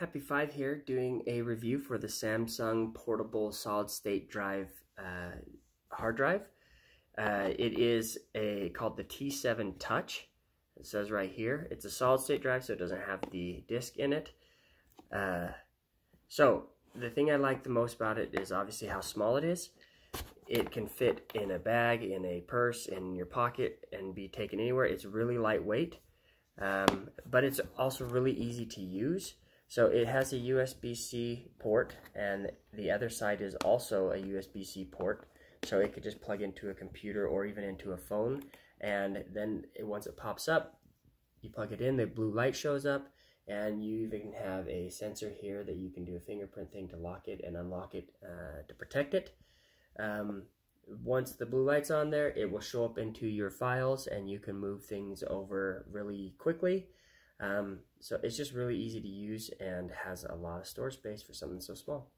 Happy Five here doing a review for the Samsung portable solid state drive uh, hard drive. Uh, it is a called the T7 Touch. It says right here. It's a solid state drive so it doesn't have the disk in it. Uh, so the thing I like the most about it is obviously how small it is. It can fit in a bag, in a purse, in your pocket, and be taken anywhere. It's really lightweight, um, but it's also really easy to use. So it has a USB-C port and the other side is also a USB-C port. So it could just plug into a computer or even into a phone. And then it, once it pops up, you plug it in, the blue light shows up and you even have a sensor here that you can do a fingerprint thing to lock it and unlock it uh, to protect it. Um, once the blue light's on there, it will show up into your files and you can move things over really quickly. Um, so it's just really easy to use and has a lot of storage space for something so small.